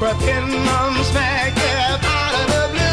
broken arms smacked out of the blue.